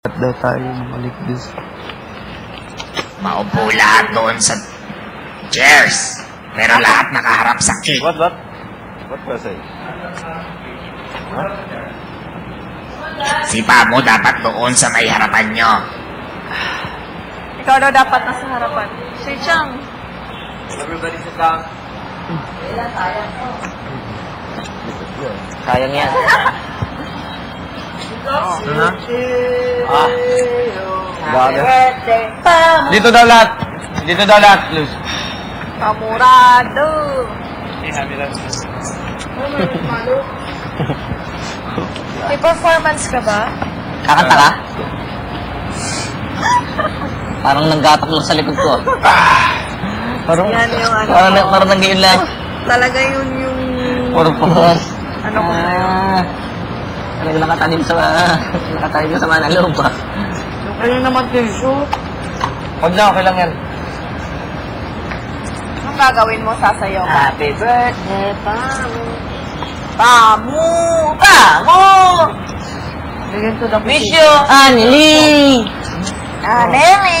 At daw tayo sa... Maupo lahat doon sa chairs. Pero lahat nakaharap sa cake. What, what? What was I? Si Pamo dapat doon sa may harapan nyo. Ikaw daw dapat nasa harapan. Si Chang. Sayang yan. Na? Ah. Dito daw lahat. Dito daw lahat, Luz. Pamurado. May performance ka ba? Kakanta ka? Parang nanggatak lang sa likod ko. Parang, Yan yung ano. Parang, parang nangiyon lang. Talaga yun yung... Puros. Ano ko na yun? Ah, Talaga nakatanim sa... nakatanim sa mga loob ah. Ano naman tissue? Huwag na, okay lang yan. Anong gagawin mo? Sasayaw ka? Happy birthday, Pamo. Pamu! Pamo! Bigyan to the Wish you, Anili! Ah, Nene!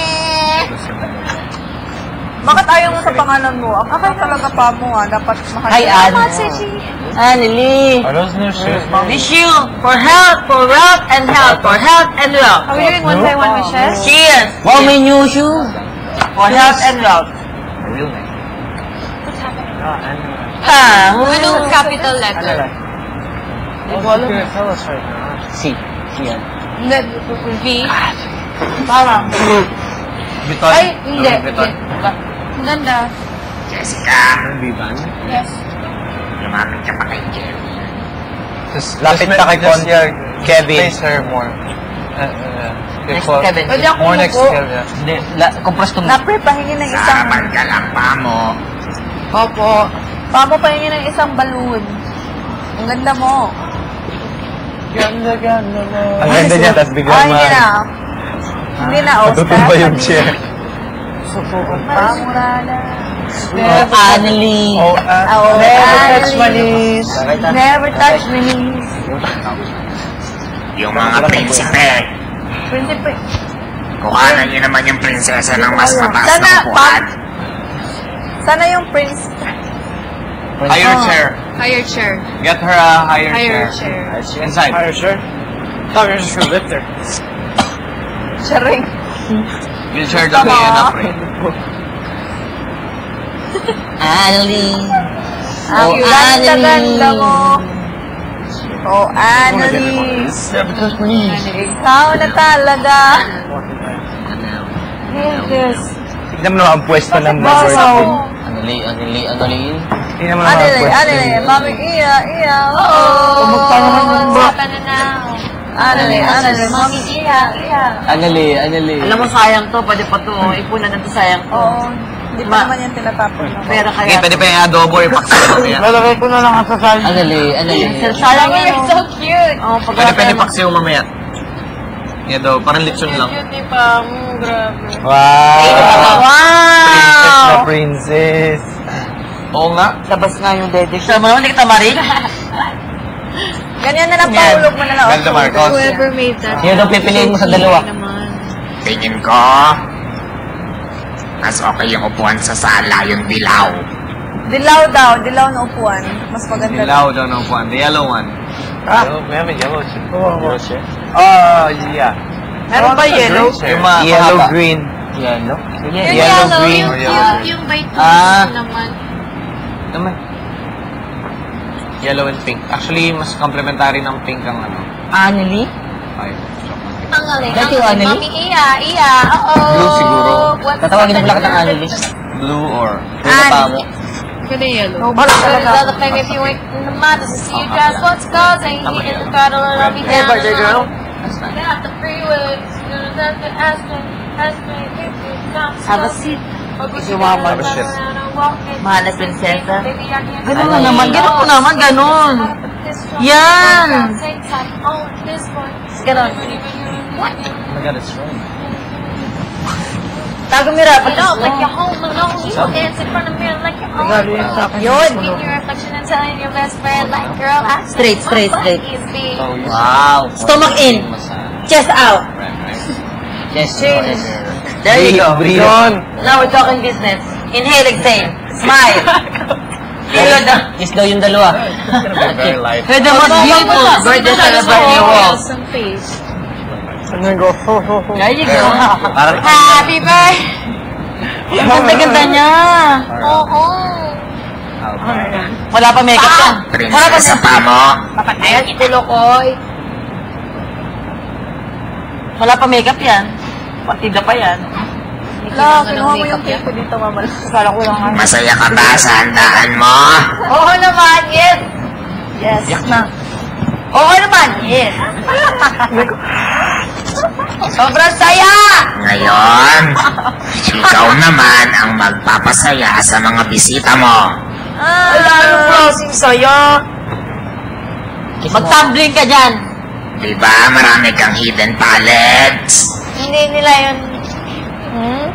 Bakit ayaw mo sa pangalan mo? Ang kakay talaga pa mo ah. Dapat mahal. Hi, Ann. Salamat, Sechi. Anili! Ano's new shit? Wish you for health, for wealth, and health, for health and wealth. Are we doing one by one wishes? Cheers! Wow, may new shoe! For health and wealth. Real name. Pamo! Anong capital letter? Hindi ko alam. Tell us right now. Si. Si yan. Hindi. V? Parang. Biton? Ay, hindi. Ano, Biton? Ang ganda. Jessica, Ang biban? Yes. lumapit ka pa kay Jen. Just, Lapit ka kay Con. Kevin. Face her more. Uh, uh, Next before- Kevin. Pwede ako More next. Kevin. Hindi, la, compress to Napre, pahingi ng Sa isang... harapan ka lang, Pamo. Opo. Pamo, pahingi ng isang balloon. Ang ganda mo. Ganda, ganda mo. Ang ganda niya, tapos biglang Ay, hindi na. Hindi na, Oscar. Matutumba yung chair. Pamurada. Oh, Annalie. Oh, ah, Oh, never Annalie. touch my knees. Never touch me knees. Yung mga prinsipe. Prinsipe. Kuhanan niyo naman yung prinsesa ng mas mataas Sana, na upuan. Sana yung prince... Higher chair. Higher chair. Get her a higher, Higher chair. chair. Inside. Higher chair? Thought you were just gonna lift her. Charing. Daw daw kayo yun na, pre. Annalie. Ang Oh, mo. Oh, knees. Ikaw na talaga. Yes. Tignan mo naman ang pwesto ng Basaw. number. Annalie, Annalie, Annalie. Tignan mo naman ang pwesto. anile. Mami, iya, iya. Oo. Kumukha naman yung ba? Saka na na. Anile, anile. Mami, iya, iya. Annalie, Annalie. Alam mo, sayang to. Pwede pa to. Ipunan natin sayang to. Oo. Hindi pa naman yan tinatapon. Pera Okay, kaya. pwede pa yung adobo paksa mamaya. Lalagay ko na lang ang sasali. Annalie, Annalie. Sayang you're so cute. Oh, pag Pwede pa yung paksa mamaya. Yan daw, parang lechon lang. Beauty pa. Mm, grabe. Wow! Princess na Wow! princess. Oo nga. Labas nga yung dede ko. Siya mo, hindi kita marin. Ganyan na lang, paulog mo na lang. Ganda, Marcos. Whoever made that. Yan daw pipiliin mo sa dalawa. Tingin ko, mas okay yung upuan sa sala, yung dilaw. Dilaw daw, dilaw na upuan. Mas maganda. Dilaw daw ng one, the yellow one. Ah, we have a yellow chair. Yellow chair? Oh, yeah. Meron pa yellow? Yung mga Yellow, green. Yellow? Yung Yellow, green. yung, yung, yung by two Ah. naman. Naman. Yellow and pink. Actually, mas complementary ng pink ang ano. Annalie? Ay, Ang galing. Dati yung? Mami, iya, iya. Oo. Blue siguro. What's Tatawagin mo lang kitang Annalie. Blue or... Mo. Ganda yellow. Bahala talaga. Another thing if you ain't in the mind to see you guys what's causing Tama you in yan. the cuddle and I'll be Hey, down birthday girl. Got the freeway. Gonna have to ask me, ask me if you come Have a seat. Si Mama. Oh, shit. Mahal na prinsesa. Ganun na naman. Ganun po naman. Ganun. Yan. Ganun. What? I got it strong. Tago mira pa No, like you're home alone. You dance in front of mirror like you're home alone. Yun. In your reflection and telling your best friend, like, girl, straight, straight, straight. Wow. Stomach in. Chest out. Chest, chest. There you go. Breathe. Now we're talking business. Inhale, exhale. Smile. The, Yes daw yung dalawa. You're the most beautiful birthday celebrant in the world. Some face. I'm gonna go. There you go. Happy birthday! Ang ganda-ganda niya. Oo. Wala pa makeup yan. Wala pa Prinsesa pa mo. Papatayan si Kulokoy. Wala pa makeup yan. Partida pa yan. Wala, kinuha mo yung ko dito, mama. Kala ko lang ano. Masaya ka ba sa handaan mo? Oo naman, yes! Yes. na. Oo naman, yes. Sobrang saya! Ngayon, ikaw naman ang magpapasaya sa mga bisita mo. Ah, lalo klaseng saya. Mag-tumbling ka dyan. Di ba marami kang hidden talents? Hindi nila yun. Hmm?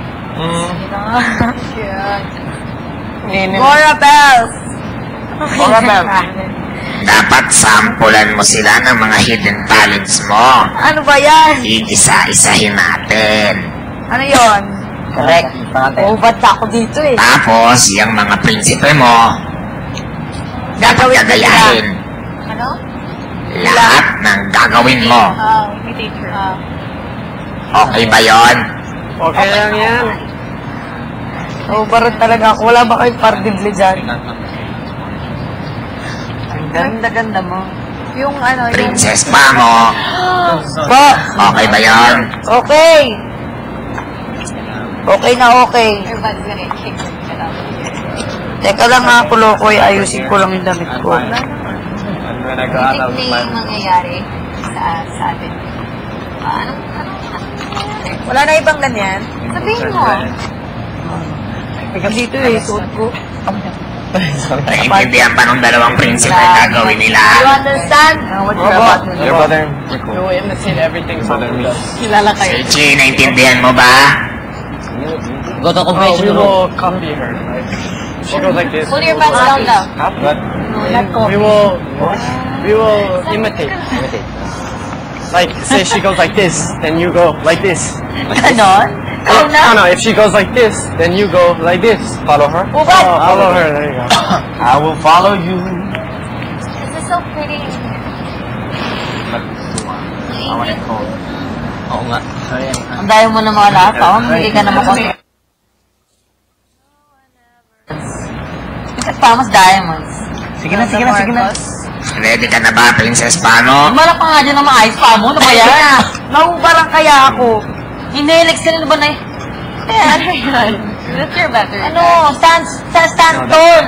Gora Bells! Gora Bells. Dapat sampulan mo sila ng mga hidden talents mo. Ano ba yan? Iisa-isahin natin. Ano yon? Correct. Oh, ba't ako dito eh? Tapos, yung mga prinsipe mo, dapat gagayahin. Ano? Lahat ng gagawin mo. Imitate her. Ah. Okay ba yon? Okay lang yan. Oh, parang talaga ako. Wala ba kayong pardibli dyan? Ang ganda-ganda mo. Yung ano, yung... Princess pa mo. Ba? Okay ba yon? Okay! Okay na okay. Teka lang nga, Kulokoy. Ayusin ko lang yung damit ko. Hindi yung mangyayari sa, sa atin. Anong, Wala na ibang ganyan. sabihin mo. Dito eh, suot ko. Naiintindihan pa ng dalawang prinsipe ang gagawin nila. You understand? what you about Your brother. You imitate everything Brother me. Kilala kayo. Seiji, naintindihan mo ba? Go to Oh, confession we will copy her. Like, she goes like this. Pull your pants down daw. What? We will, we will imitate. Like, say she goes like this, then you go like this. Ganon? Oh, no, no, if she goes like this, then you go like this. Follow her. Oh, follow her. There you go. I will follow you. This is so pretty. I want to call it cold. Oo nga. Sorry. Ang dahil mo na mga lahat, oh. Hindi ka naman kasi. Princess Palmas Diamonds. Sige na, sige na, sige na. Ready ka na ba, Princess Pano? Mala pa nga dyan ng mga ice pa mo. Ano ba yan? Naubarang kaya ako. Inelex ka na ba na Ano yan? That's your battery. Ano? Stand, stand, stand tall.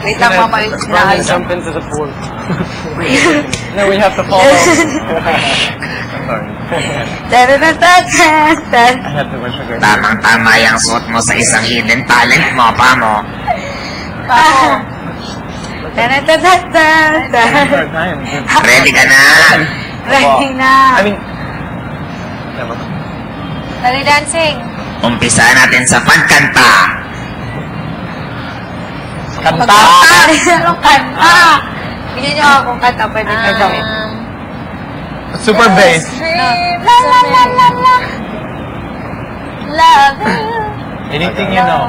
Wait lang, mama. Yung Run and sinaayos. jump into the pool. then we have to follow. I'm sorry. Tan-tan-tan-tan. I have to wish her good. Tamang-tama yung suot mo sa isang hidden talent mo, pa mo. Ready ka na? Ready na. I mean. Belly dancing. Umpisa natin sa pagkanta. Kanta. Anong kanta? Bigyan niyo ako kanta pwede ka gawin. Um, Super bass. la la la la la. Love you. Anything you know.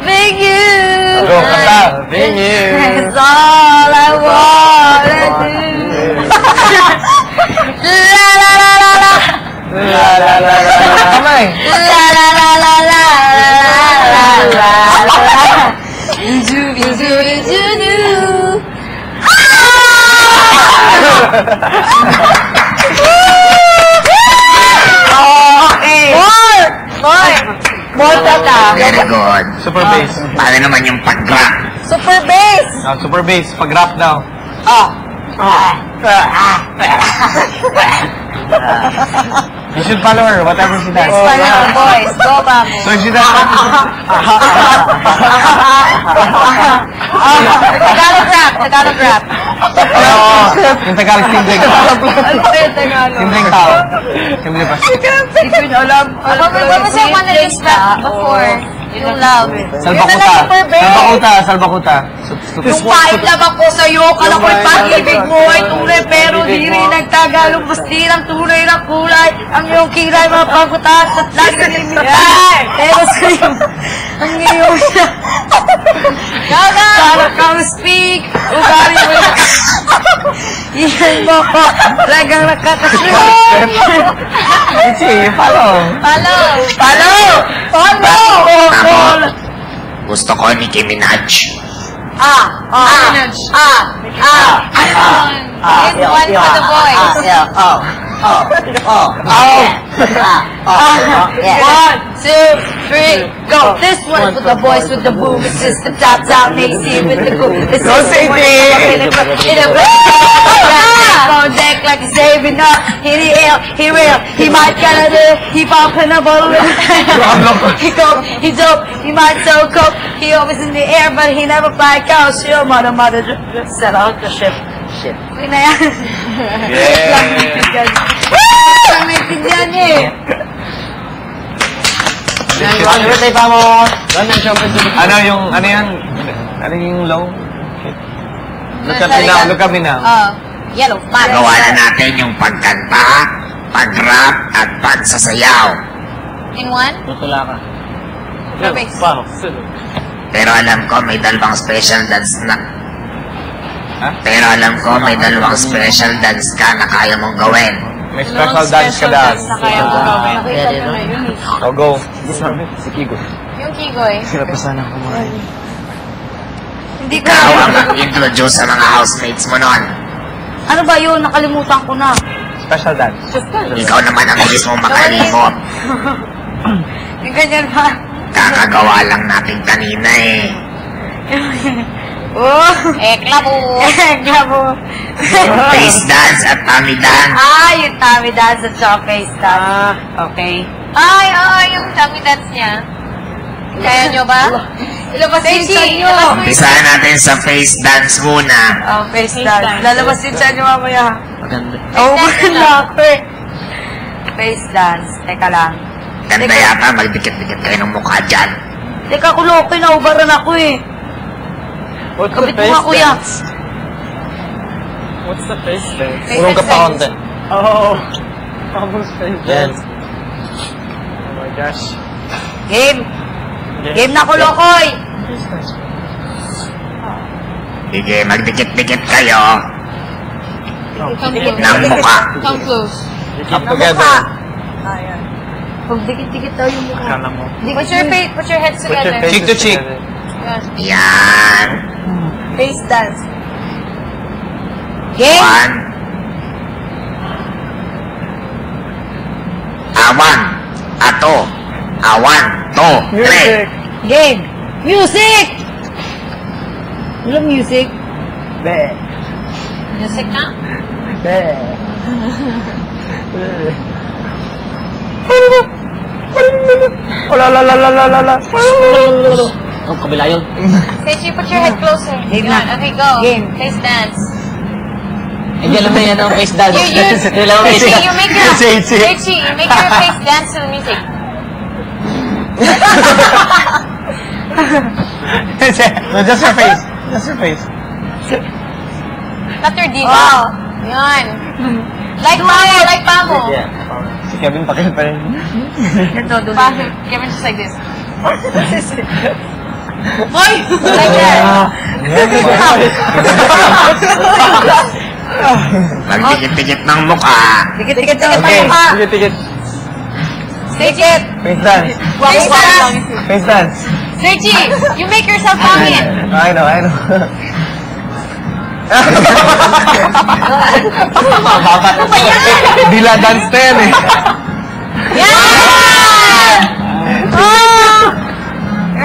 Loving you. Loving you. That's all I wanna do. La la la la la. La la la la la. La la la la la la la la la. Do do do do do. Okay. More! More! More ka ka. Very good. Super bass. Paano naman yung pag-rap? Super bass! Ah, super bass. Pag rap daw. Ah. You should follow her, whatever she does. Yes, follow her, boys. Go, Babo. So she does... Tagalog rap, Tagalog rap. Oo, yung Tagalog sinding. Tagalog. Sinding tao. Hindi pa. Hindi ko alam. Ako, magpapasya ko na lista before. Yung love. Salbakuta. bass. Salbakuta. Salbakuta. Nung one- five love ako sa'yo, kala ko'y Yung pag-ibig mo ay tunay, pero di rin nagtagalog, basti ng tunay na kulay. Ang iyong kilay, mapagutat, at lagi na limigay. Pero sa'yo, ang iyong siya. Gaga! Para kang speak, ugali mo na. Mo ko, talagang nakakasuot. Ichi, follow. Palo! Palo! Palo! Tama. Gusto ko Nicki Minaj. Ah! Ah! Ah! Ah! Ah, This one for the boys. Yeah, oh, oh, oh, oh, Ah, Oh, oh, oh. One, two, three, go. This one for the boys with the boom system, top down, Macy with the cool. This Go, is the one Sadie. for the- in On deck like he's saving up. He real, he real. He might gonna do. He popping a bottle. he go, he dope. He might so coke. He always in the air, but he never fly out. Shield, mother, mother, just set out the ship. Okay na yan. Yeah. Lang naiintindihan niya eh. Happy birthday, Pamos! The Ano yung, ano yan? Ano yung low? Look at me now, look at me now. Oh, yellow. Gawa na natin yung pagkanta, pag-rap, at pagsasayaw. In one? Tutula ka. Pero alam ko may dalawang special dance na... Ha? Pero alam ko may dalawang special dance ka na kaya mong gawin. May special dance ka dance. kaya mo gawin. Pwede, no? O go. Si Kigo. Yung kigoy. Sila pa sana kumain. Hindi ko Ikaw ang mag-introduce sa mga housemates mo nun. Ano ba yun? Nakalimutan ko na. Special dance. Ikaw naman ang mong makalimot. Yung ganyan ba? Kakagawa lang natin kanina eh. Oh! Ekla po! Ekla po! Face dance at tummy dance. ah, yung tummy dance at saka face dance. Ah, okay. Ay, oo, yung tummy dance niya. Kaya nyo ba? Ilabas din sa inyo. Umpisahan natin sa face dance muna. Oh, face dance. Lalabas din sa inyo mamaya. Maganda. Oh, maganda ako eh. Face dance. Teka lang. Ganda yata, magdikit-dikit kayo ng mukha dyan. Teka, kulokin na. Ubaran ako eh. What's Kabit mo nga, kuya. What's the face dance? Face Urong ka pa dance. konti. Oh, Pamos face Yan. dance. Oh my gosh. Game. Game na kulokoy. Sige, magdikit-dikit kayo ng mukha. Come close. Up together. Ayan. Pag dikit-dikit daw yung mukha. Mo. Put your, face, put your heads Put your together. faces Cheek to cheek. together. Yan. Face dance. Game. One. Awan. Ato. Awan. To. Tre. Game. Music! Wala music? Be. Music na? Be. Oh, Oh, kabila yun. Sechi, put your head closer. Game na. Okay, go. Game. Face dance. Hindi alam na yan ang face dance. You, you, dance. you make your. Sechi, you make your face dance to the music. No, just your face. Just your face. Not your diva. Wow. Yan. Like Pamo, like Pamo. Yeah. Si Kevin pakil pa rin. Ito. Kevin just like this. Hoy! Magdikit-dikit ng mukha. Dikit-dikit okay. mukha. Sige, tigit. Dikit. Face dance. Face dance. Face dance. Sechi, you make yourself pangit. I know, I know. Dila dance na yan eh. Yan! Oh!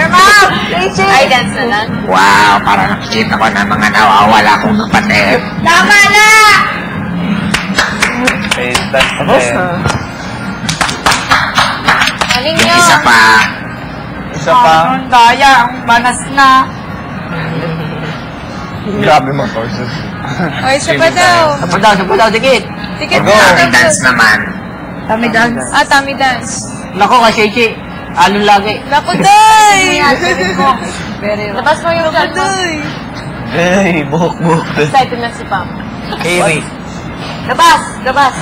Irma! Sechi! Ay, dance na lang. Wow, parang nakikita ko na mga nawawala kong kapatid. Tama na! Face dance na yan. Galing Yung isa pa, Isa pa. Ang daya, ang banas na. Grabe mga courses. Ay, isa pa daw. Sapa daw, sapa daw, dikit. Ticket Go. tummy dance naman. Tummy dance. Ah, tummy dance. Nako ka, Cheche. Alon lagi. Naku, day! Very Labas mo yung Naku, day! Hey, buhok, buhok. Excited na si Pam. Kiri. Labas! Labas!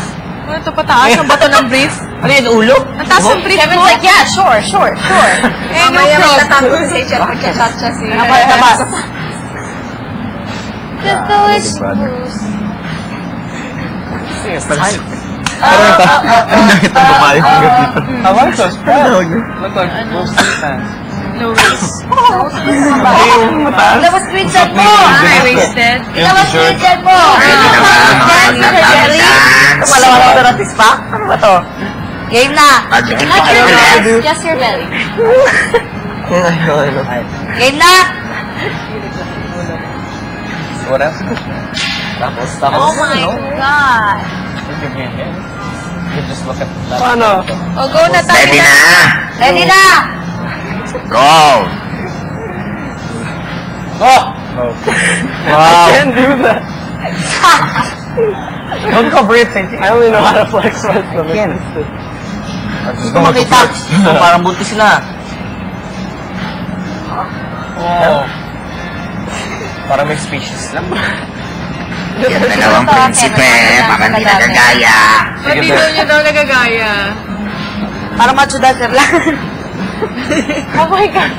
Ano ito pataas? Ang bato ng brief? Ano yun, ulo? Ang taas ng brief Kevin's mo? like, yeah, sure, sure, sure. Eh, no Mamaya problem. magtatango si Rachel. Magka-chat siya si... Labas, labas. Just the brother. moves. Ang nakit ang babae kong gabi. I like those pants. Look like those pants. Labas screenshot mo! High-waisted. Labas screenshot mo! Ba mga magpapag-dance? Wala-wala ko na pack? Ano ba to? Game na! Not your belly. Ano, ano? Game na! What else? Tapos, tapos. Oh my God. You just look at that. Paano? O, go na tayo Ready na? Ready na! Go! Oh! Wow. I can't do that. Don't cover it. I only know how to flex my stomach. Again. Gusto Gusto makita. Parang buntis na. Oh. Para may species lang. Yung dalawang prinsipe, parang di nagagaya. Sige, Hindi niyo daw nagagaya. Para macho dancer lang. oh my God.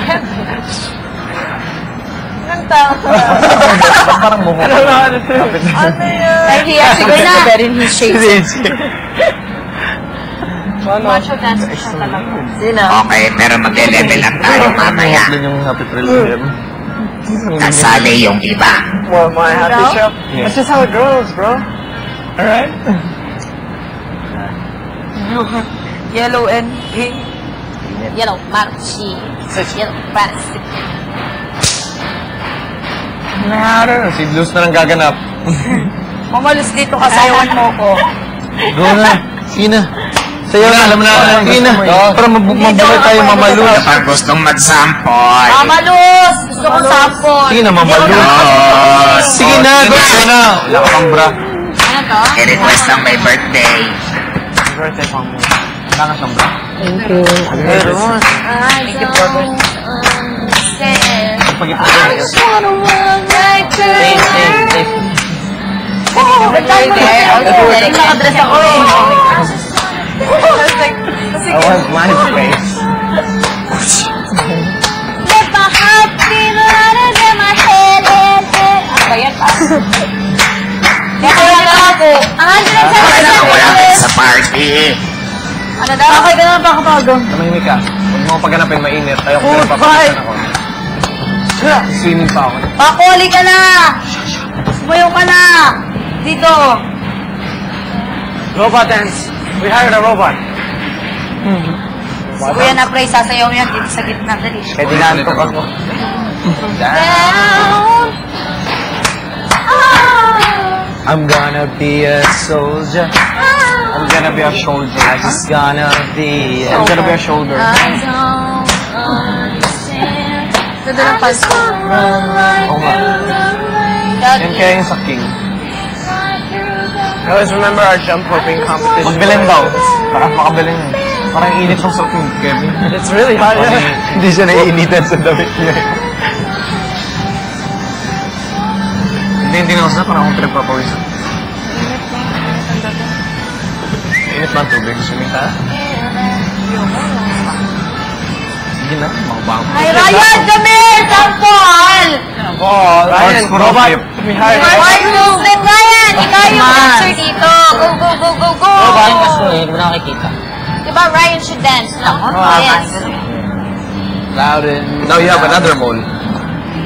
Anong tao? Parang. I don't know how to. Ano yun? Siguro na. Pero in his shape. Paano? Macho dancer siya talaga. Okay, pero magle-level up tayo mamaya. Yung happy here. Kasali yung iba. What, my happy No? show? Yeah. That's just how it goes, bro. Alright? Yellow and pink. Yellow, Marchi. Yellow, Francis. Si Blues na lang gaganap. Mamalos dito ka, sayawan mo ko. Go na. Sige na. Sayo na, alam na. Sige na. Para mabu- mabuhay tayo mamalus. Kapag gustong magsampol, Mamalos! Gusto ko sample. Sige na, mamalus. Dos. Sige na, go na. Wala ka pang bra. Ano to? I-request ang may birthday. Birthday song. Wala ka siyang bra. Meron. I don't understand. Pag-ipagay. wanna run like Safe, safe, safe. Nakadress ako eh. I want my face. Head. Ano ba yan? Kaya kaya na ako. Wala na wala sa party. Ano daw? Okay ka na ba ako doon? Tumahimik ka. Huwag mo paghanapin mainit. Ayaw ko Food na papagitan ako. Swimming pa ako. Pakuli ka na! Sumayo ka na! Dito! Robot dance. We hired a robot. Si Kuya na pray, sasayaw yan dito sa gitna. Dali. Kaya dinantok ako. Down. I'm gonna be a soldier. I'm gonna be a soldier. I just gonna be. I'm gonna be a shoulder. I don't understand. Ganda ng pants ko. Oo nga. Yan kaya yung sa King. I always remember our jump roping competition. Magbilen daw. Para makabilin yun. Parang init ng suot ni Kevin. It's really hot. Parang. Hindi siya naiinitan sa damit niya. Hindi, hindi na ako sa parang akong pinagpapawisan. Init ba ang tubig? Swimming tayo? Sige na, makabago. Ay, Ryan, kami! Sample! Oh, Ryan, robot. Why you slip, Ryan? Ikaw yung dancer dito. Go, go, go, go, go. Parang mas eh, hindi mo nakakikita. Diba Ryan should dance, no? Yes. Loud and... Now you have another mole.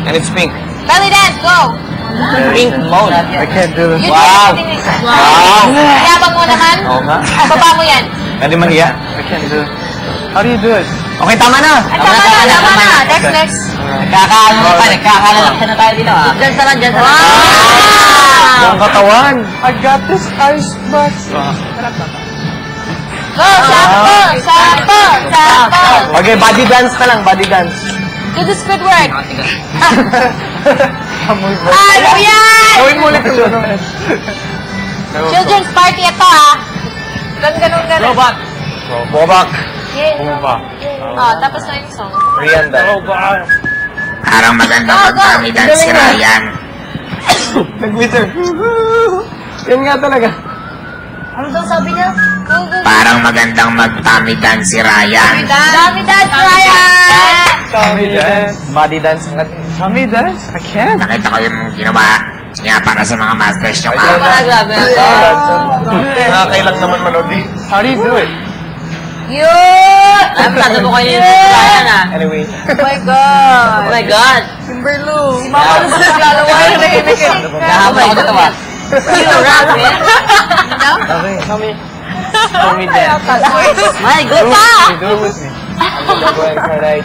And it's pink. Belly dance, go. Pink mode. I can't do this. Wow. Wow! Yabang mo naman. Oo nga. Baba mo yan. Pwede mahiya. I can't do it. How do you do it? Okay, tama na! Ay, tama na, tama na. Next, next. Nagkakaano na pa, nagkakalalaksan na tayo dito ah. Diyan sa lang, diyan sa lang. Ang katawan! I got this ice box. Go, sample, sample, sample. Okay, body dance na lang, body dance. Do the Squidward. Amoy mo. Ano yan? Gawin mo ulit yung sunod. Children's party ito, ah. Ganun, ganun, ganun. Robot! Bobak! Yeah. Bumaba. Oh, tapos na yung song. Rianda. Robot. Parang magandang mag-family dance si Ryan. Nag-glitter. Yan nga talaga. Ano daw sabi niya? Parang magandang mag-tummy dance si Ryan. Dami dance, Ryan! Tummy dance. Body dance. Tummy dance? I can't. Nakita ko yung ginawa niya para sa mga masters niyo. Wala, grabe. Nakakailang naman manood eh. How do you do it? Yun! Ay, masyado mo kayo yung Ryan ah. Anyway. Oh my God! Oh my God. Timberloo! Si Mama Luz na rin. Kahapon ako dito ba? Sino rap eh? Okay. Tummy dance. My God! You do it with me. That.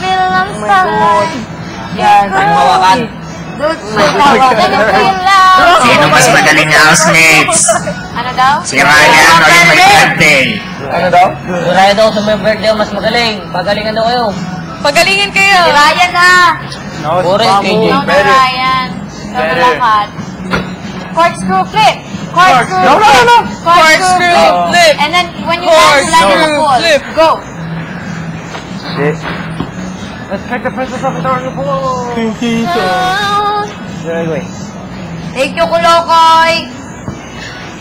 Feel ang starlight. Yan. Ang me love. Sino mas magaling na housemates? Ano daw? Si Ryan o yung may birthday? Ano daw? Raya daw sa may birthday mas magaling. Pagalingan daw kayo. Pagalingin kayo. Si Ryan na. No, Pamu. KJ. Better. Ryan. Na Better. lahat. Corkscrew flip. Corkscrew No, no, no, no. Corkscrew flip. flip. And then when you land, land in the pool. Go. Shit. Let's check the princess of the pool. Where are we going? Thank you, Kulokoy.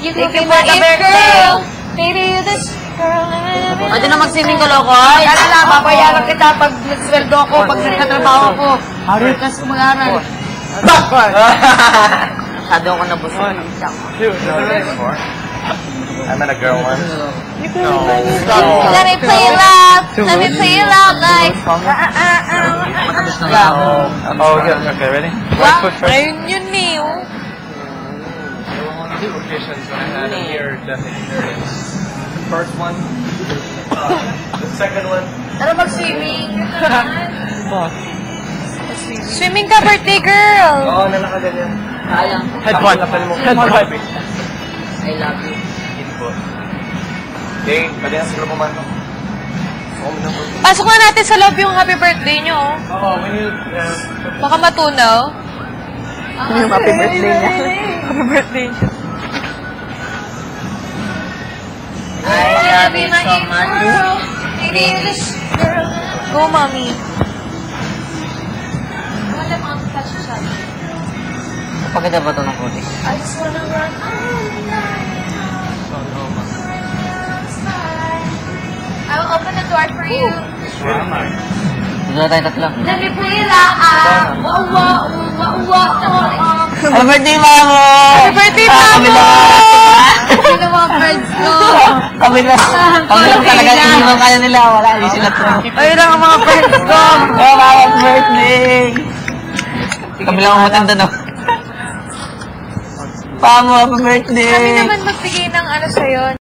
You Thank can you be for my the girl. Baby, you this girl. Pwede na mag-swimming ka, Lokoy. Alala, babayaran kita pag nagsweldo ako, pag nagtatrabaho ako. Bukas ko mag-aral. Masyado ako nabusog. Two. No, there's four. I met a girl once. Let me play it loud. Let me play it loud like. Matapos na nga ako. Oh, yeah. Okay, ready? First foot first. Ayun yun, Neo. Two occasions when I had a near-death experience. First one. the second one. Tara mag-swimming. Swimming ka, birthday girl. Oo, oh, na nakaganyan. Sayang. Head one. Mo. Head one. I love you. Input. Dane, pwede na sila pumanto. Oh. Pasok na natin sa loob yung happy birthday nyo. oh. Oo, when you... Uh, Baka matunaw. Yung happy birthday niya. Happy birthday niya. I love you so much. Baby, Go, mommy. Pagkita ba ito ng kodi? I just wanna run all night. I will open the door for you. Dito na tayo tatlo. Let me play it out. Whoa, whoa, whoa, whoa, whoa. Happy birthday, Mamo! Happy birthday, Kami Mamo! lang. Sino mga friends ko? Kami lang. Kami lang talaga iniwan kaya nila. Wala, hindi sila to. Ayun ang mga friends ko. Oh, happy birthday! Kami lang ang matanda, no? Pamo, happy birthday! Kami naman magbigay ng ano sa'yo,